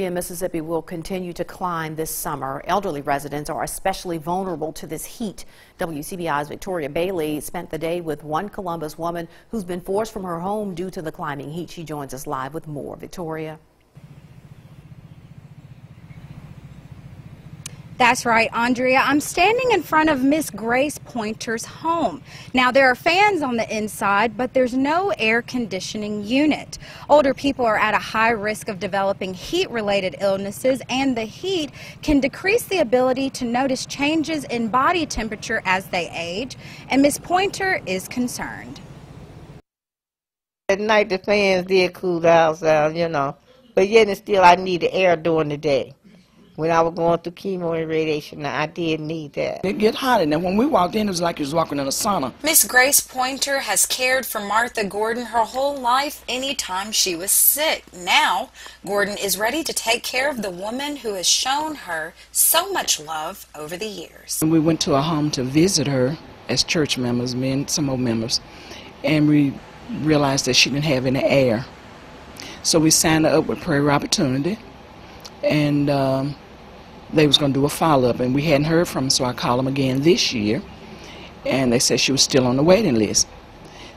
in Mississippi will continue to climb this summer. Elderly residents are especially vulnerable to this heat. WCBI's Victoria Bailey spent the day with one Columbus woman who's been forced from her home due to the climbing heat. She joins us live with more. Victoria. That's right, Andrea. I'm standing in front of Miss Grace Pointer's home. Now, there are fans on the inside, but there's no air conditioning unit. Older people are at a high risk of developing heat related illnesses, and the heat can decrease the ability to notice changes in body temperature as they age. And Miss Pointer is concerned. At night, the fans did cool down, you know, but yet and still, I need the air during the day when I was going through chemo and radiation. I did need that. It get hot, and then when we walked in, it was like you was walking in a sauna. Miss Grace Pointer has cared for Martha Gordon her whole life anytime she was sick. Now, Gordon is ready to take care of the woman who has shown her so much love over the years. We went to a home to visit her as church members, me and some old members, and we realized that she didn't have any air. So we signed her up with Prairie Opportunity, and um, they was going to do a follow-up, and we hadn't heard from them, so I called them again this year, and they said she was still on the waiting list.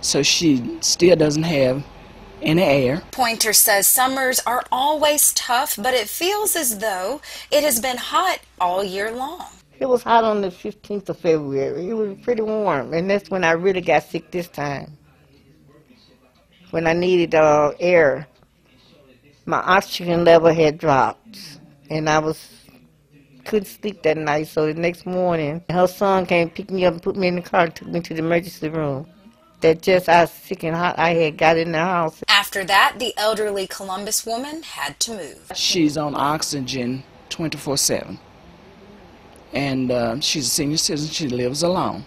So she still doesn't have any air. Pointer says summers are always tough, but it feels as though it has been hot all year long. It was hot on the 15th of February. It was pretty warm, and that's when I really got sick this time. When I needed uh, air, my oxygen level had dropped, and I was couldn't sleep that night. So the next morning, her son came pick me up and put me in the car and took me to the emergency room. That just I was sick and hot. I had got in the house. After that, the elderly Columbus woman had to move. She's on oxygen 24/7, and uh, she's a senior citizen. She lives alone,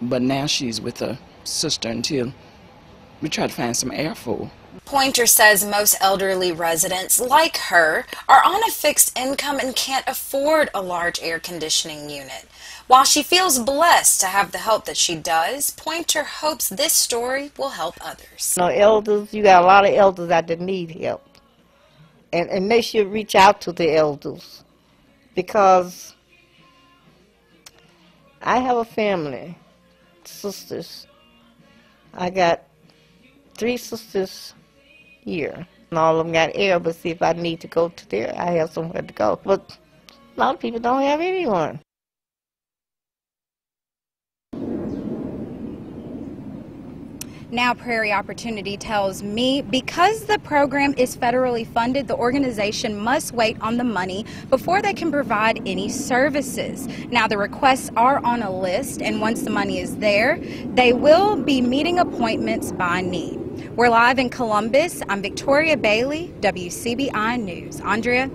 but now she's with her sister until we try to find some air for. Pointer says most elderly residents, like her, are on a fixed income and can't afford a large air conditioning unit. While she feels blessed to have the help that she does, Pointer hopes this story will help others. You know, elders, you got a lot of elders out there need help. And, and they should reach out to the elders because I have a family, sisters. I got three sisters here. And all of them got air, but see, if I need to go to there, I have somewhere to go. But a lot of people don't have anyone. Now, Prairie Opportunity tells me because the program is federally funded, the organization must wait on the money before they can provide any services. Now, the requests are on a list, and once the money is there, they will be meeting appointments by need. We're live in Columbus. I'm Victoria Bailey, WCBI News. Andrea?